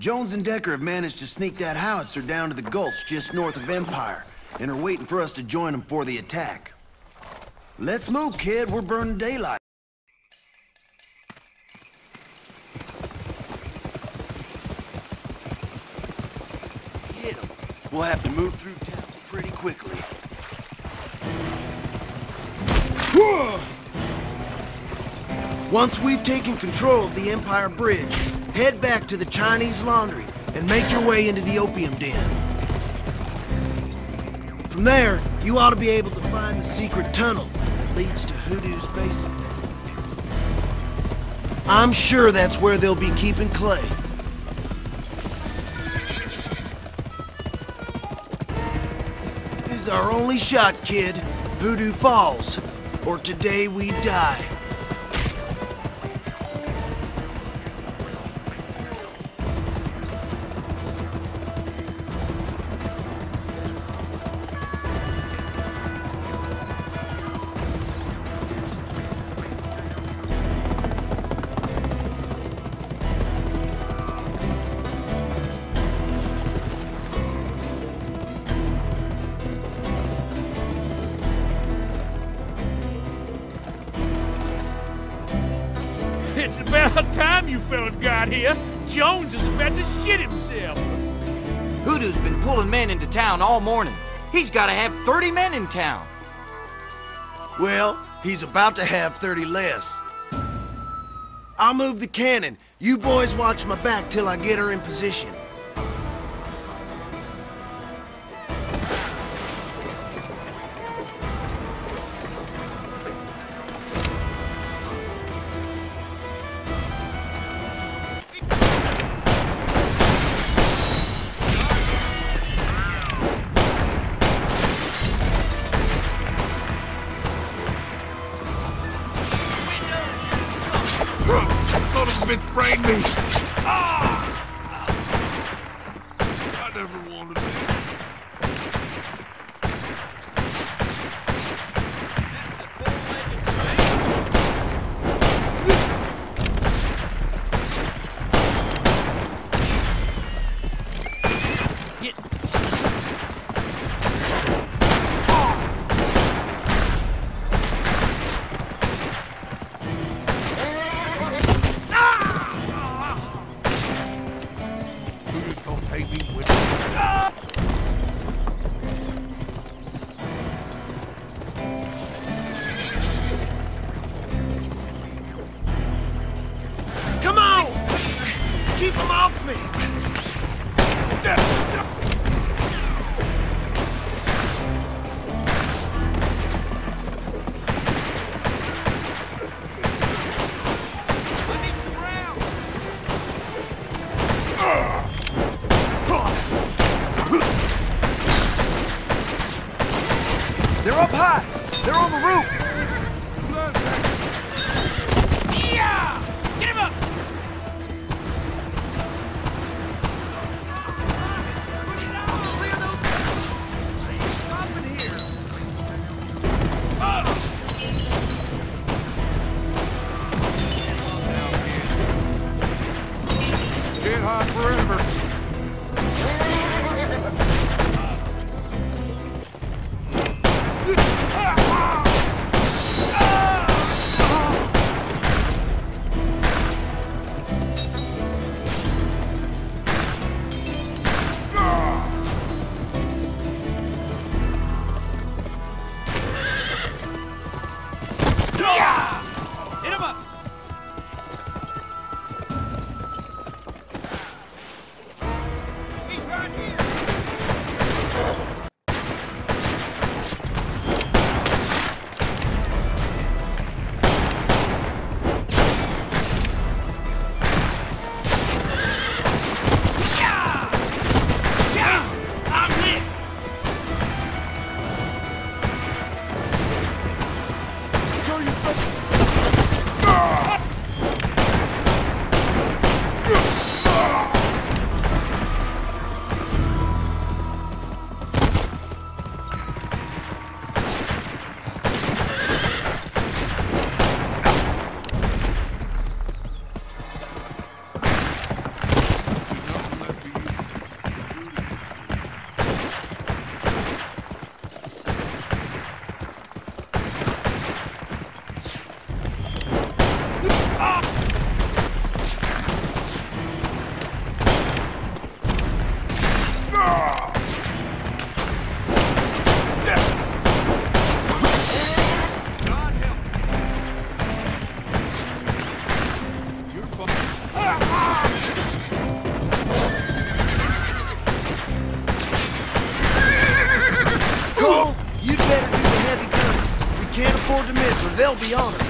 Jones and Decker have managed to sneak that howitzer down to the gulch just north of Empire, and are waiting for us to join them for the attack. Let's move, kid. We're burning daylight. 'em. We'll have to move through town pretty quickly. Once we've taken control of the Empire Bridge, head back to the Chinese Laundry and make your way into the Opium Den. From there, you ought to be able to find the secret tunnel that leads to Hoodoo's basement. I'm sure that's where they'll be keeping Clay. This is our only shot, kid. Hoodoo falls, or today we die. You fellas got here. Jones is about to shit himself. Hoodoo's been pulling men into town all morning. He's got to have 30 men in town. Well, he's about to have 30 less. I'll move the cannon. You boys watch my back till I get her in position. A bitch me. Ah! to miss or they'll be on.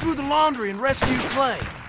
Through the laundry and rescue Clay.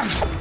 Ah,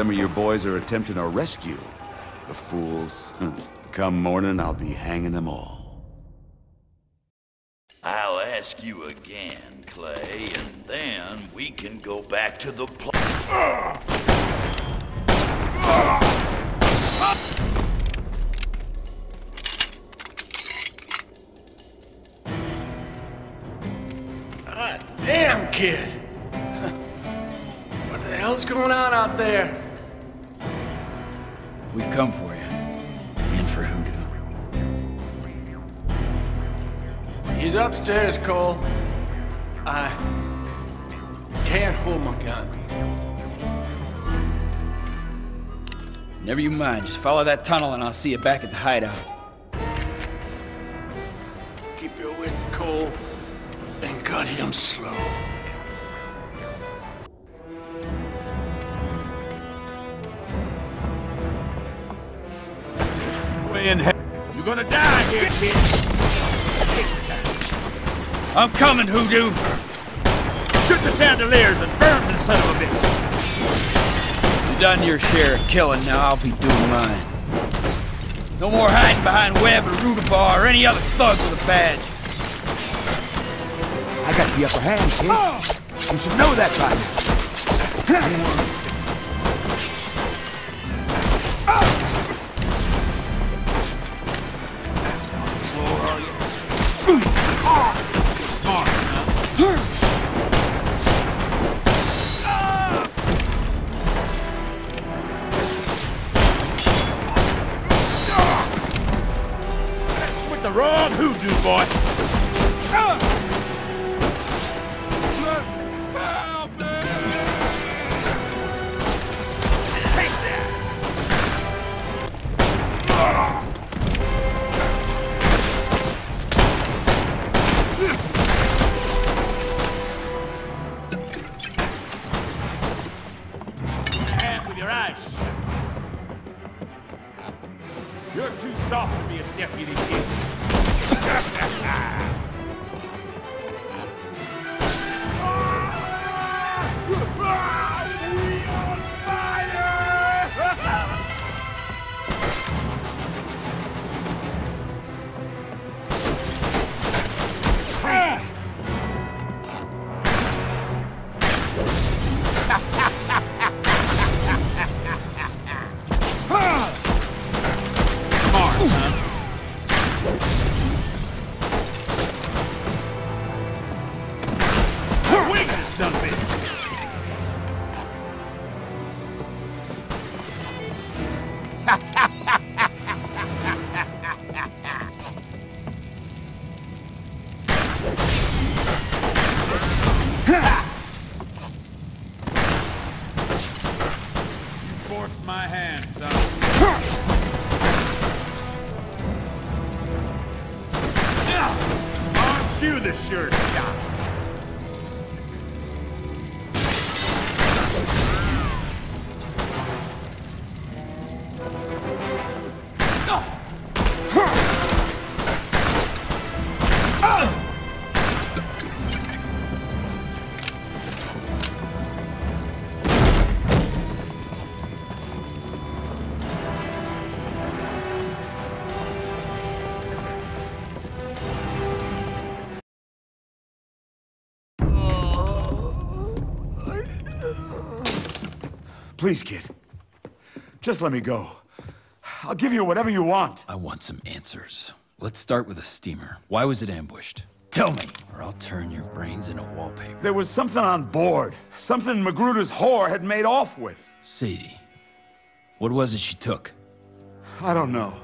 some of your boys are attempting a rescue. The fools. Come morning, I'll be hanging them all. I'll ask you again, Clay, and then we can go back to the pl- God damn, kid. What the hell's going on out there? Come for you. And for Hoodoo. He's upstairs, Cole. I can't hold my gun. Never you mind. Just follow that tunnel and I'll see you back at the hideout. Keep your wits, Cole, and cut him slow. In hell. You're gonna die here, kid. I'm coming, Hoodoo! Shoot the chandeliers and burn the son of a bitch. You've done your share of killing, now I'll be doing mine. No more hiding behind Webb or Rudabaugh or any other thug with a badge. I got the upper hand, kid. Oh. You should know that by now. Please, kid. Just let me go. I'll give you whatever you want. I want some answers. Let's start with a steamer. Why was it ambushed? Tell me, or I'll turn your brains into wallpaper. There was something on board. Something Magruder's whore had made off with. Sadie. What was it she took? I don't know.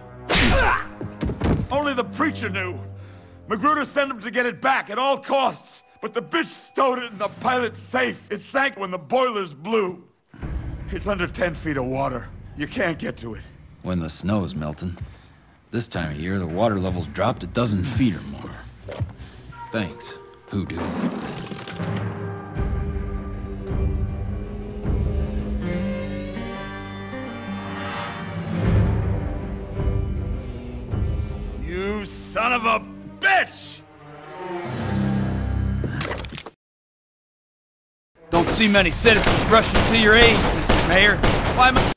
Only the preacher knew. Magruder sent him to get it back at all costs, but the bitch stowed it in the pilot's safe. It sank when the boilers blew. It's under 10 feet of water. You can't get to it. When the snow's melting. This time of year, the water level's dropped a dozen feet or more. Thanks, Hoodoo. You son of a Don't see many citizens rushing to your aid, Mr. Mayor. Why am I...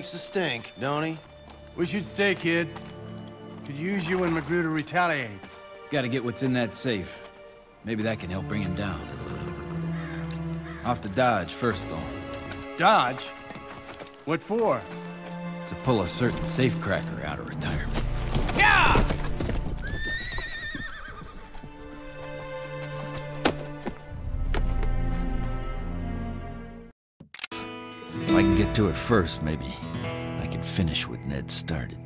Sure makes a stink, don't he? We should stay, kid. Could use you when Magruder retaliates. Gotta get what's in that safe. Maybe that can help bring him down. Off to Dodge first, though. Dodge? What for? To pull a certain safecracker out of retirement. If I can get to it first, maybe I can finish what Ned started.